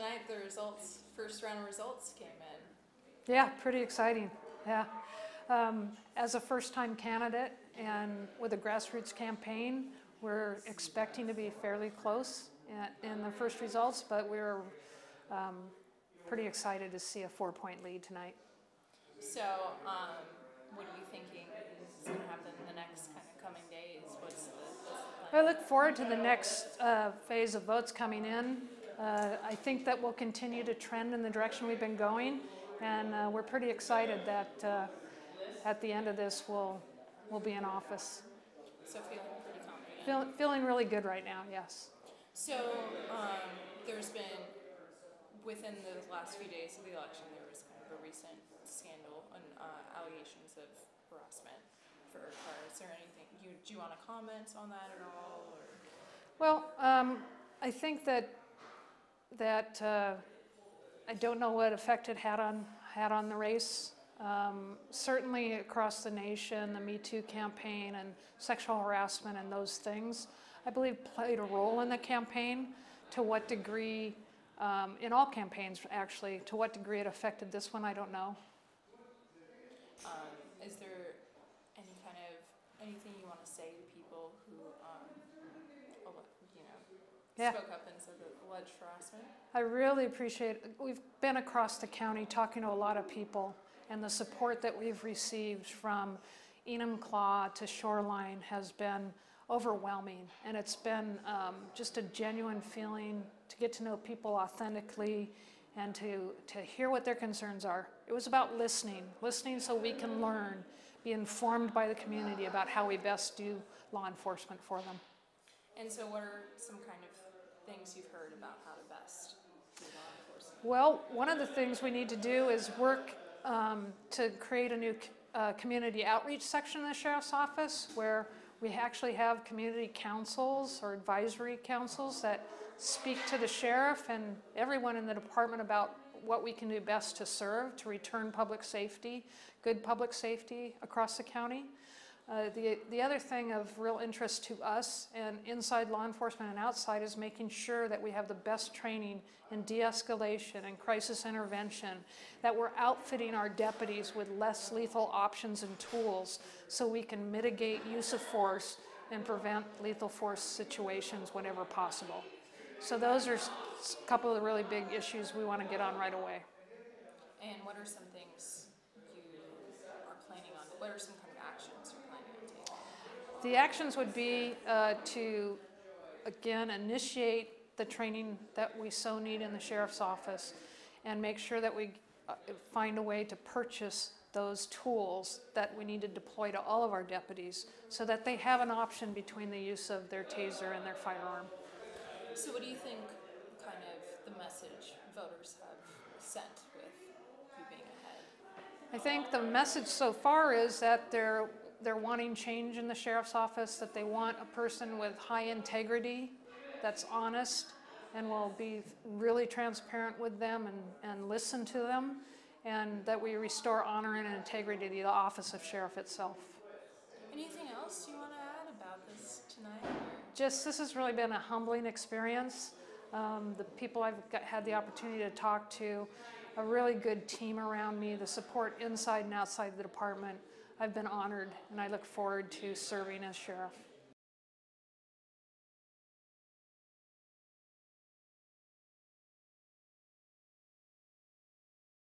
tonight the results, first round of results came in. Yeah, pretty exciting. Yeah. Um, as a first time candidate and with a grassroots campaign, we're expecting to be fairly close in, in the first results, but we're um, pretty excited to see a four point lead tonight. So, um, what are you thinking is going to happen in the next kind of coming days? What's the, what's the I look forward to the next uh, phase of votes coming in. Uh, I think that we'll continue to trend in the direction we've been going, and uh, we're pretty excited that uh, at the end of this we'll, we'll be in office. So feeling pretty confident. Feel, feeling really good right now, yes. So, um, there's been, within the last few days of the election, there was kind of a recent scandal and uh, allegations of harassment for cars. Is there anything, you, do you want to comment on that at all? Or? Well, um, I think that that uh, I don't know what effect it had on had on the race. Um, certainly across the nation, the Me Too campaign and sexual harassment and those things, I believe played a role in the campaign. To what degree, um, in all campaigns actually, to what degree it affected this one, I don't know. Um, is there any kind of anything you want to say to people who, um, alle- you know, Yeah. spoke up and said that alleged harassment? I really appreciate, we've been across the county talking to a lot of people, and the support that we've received from Enumclaw to Shoreline has been overwhelming. And it's been um, just a genuine feeling to get to know people authentically and to, to hear what their concerns are. It was about listening, listening so we can learn, be informed by the community about how we best do law enforcement for them. And so, what are some kind of things you've heard about how to best do law enforcement? Well, one of the things we need to do is work um, to create a new uh, community outreach section in the sheriff's office where we actually have community councils or advisory councils that speak to the sheriff and everyone in the department about what we can do best to serve, to return public safety, good public safety across the county. Uh, the, the other thing of real interest to us and inside law enforcement and outside is making sure that we have the best training in de-escalation and crisis intervention, that we're outfitting our deputies with less lethal options and tools so we can mitigate use of force and prevent lethal force situations whenever possible. So those are a couple of the really big issues we want to get on right away. And what are some things planning on? What are some kind of actions you're planning on taking? The actions would be uh, to, again, initiate the training that we so need in the sheriff's office and make sure that we uh, find a way to purchase those tools that we need to deploy to all of our deputies so that they have an option between the use of their taser and their firearm. So, what do you think kind of the message voters have sent with you being ahead? I think the message so far is that they're, they're wanting change in the sheriff's office, that they want a person with high integrity, that's honest, and will be really transparent with them and, and listen to them, and that we restore honor and integrity to the office of sheriff itself. Anything else you want to add about this tonight? Just, this has really been a humbling experience. Um, the people I've got, had the opportunity to talk to, a really good team around me, the support inside and outside the department. I've been honored, and I look forward to serving as sheriff.